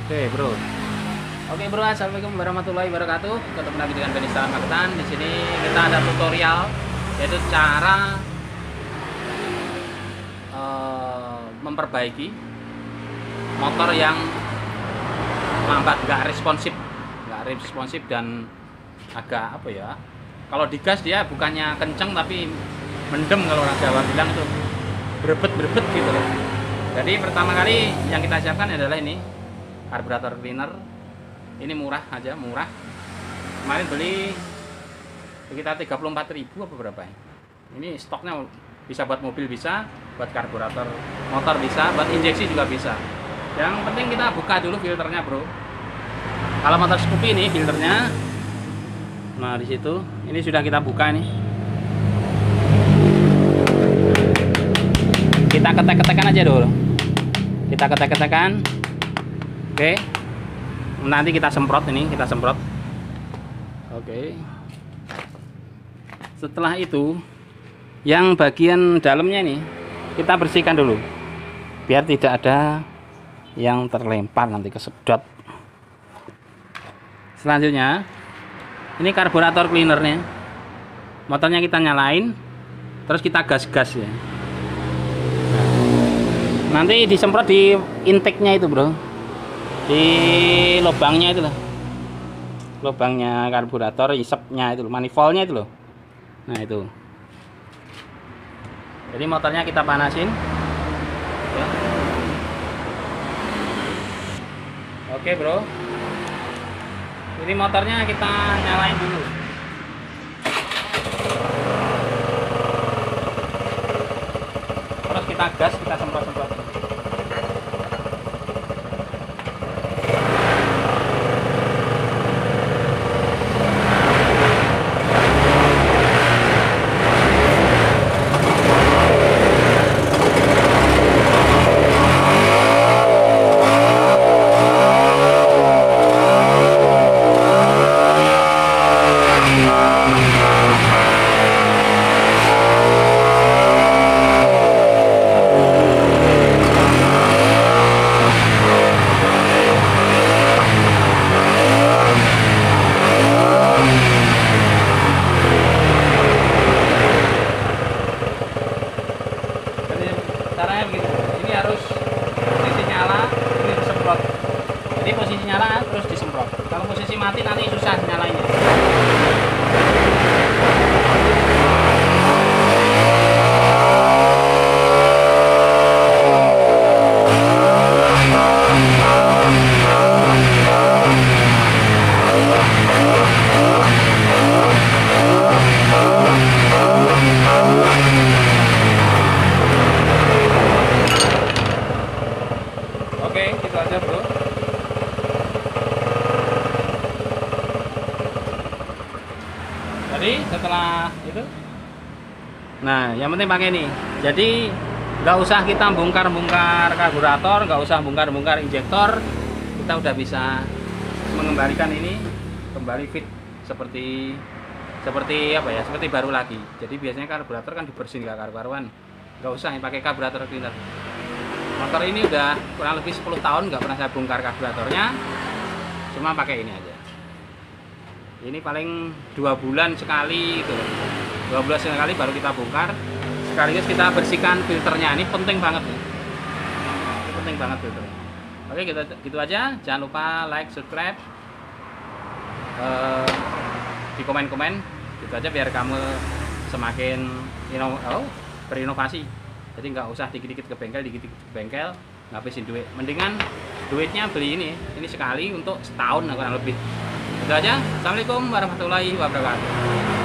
Oke, Bro. Oke, Bro. Assalamualaikum warahmatullahi wabarakatuh. Ketemu lagi dengan Beni Magetan. Di sini kita ada tutorial yaitu cara uh, memperbaiki motor yang lambat, nggak responsif, nggak responsif dan agak apa ya? Kalau digas dia bukannya kenceng tapi mendem kalau orang Jawa bilang itu berebet berebet gitu. Jadi pertama kali yang kita siapkan adalah ini karburator cleaner. Ini murah aja, murah. Kemarin beli sekitar 34.000 apa berapa ya? Ini stoknya bisa buat mobil bisa, buat karburator motor bisa, buat injeksi juga bisa. Yang penting kita buka dulu filternya, Bro. Kalau motor Scoopy ini filternya Nah, di situ ini sudah kita buka nih. Kita ketek-ketekan aja dulu. Kita ketek-ketekan. Oke. Nanti kita semprot ini, kita semprot. Oke. Setelah itu yang bagian dalamnya nih kita bersihkan dulu. Biar tidak ada yang terlempar nanti kesedot. Selanjutnya ini karburator cleanernya motornya kita nyalain terus kita gas-gas ya nanti disemprot di intake-nya itu bro di lubangnya itu loh. Lubangnya karburator isepnya itu loh manifoldnya itu loh. Nah itu. Jadi motornya kita panasin. Ya. oke bro. Ini motornya kita nyalain dulu terus kita gas kita semprot-semprot caranya begitu ini harus posisi nyala ini disemprot jadi posisi nyala terus disemprot kalau posisi mati nanti susah nyalainya Oke, gitu aja bro. Jadi setelah itu, nah yang penting pakai ini. Jadi nggak usah kita bongkar-bongkar karburator, nggak usah bongkar-bongkar injektor, kita udah bisa mengembalikan ini kembali fit seperti seperti apa ya, seperti baru lagi. Jadi biasanya karburator kan dibersihin nggak karu-karuan, nggak usah yang pakai karburator cleaner motor ini udah kurang lebih 10 tahun nggak pernah saya bongkar karburatornya. Cuma pakai ini aja ini paling dua bulan sekali gitu dua bulan sekali baru kita bongkar. Sekaligus kita bersihkan filternya. Ini penting banget. Ini penting banget filternya oke gitu, gitu aja. Jangan lupa like subscribe uh, di komen-komen. Gitu aja biar kamu semakin ino oh, berinovasi. Jadi nggak usah dikit-dikit ke bengkel dikit-dikit ke bengkel. Ngabisin duit. Mendingan duitnya beli ini. Ini sekali untuk setahun kurang lebih itu aja. Assalamualaikum warahmatullahi wabarakatuh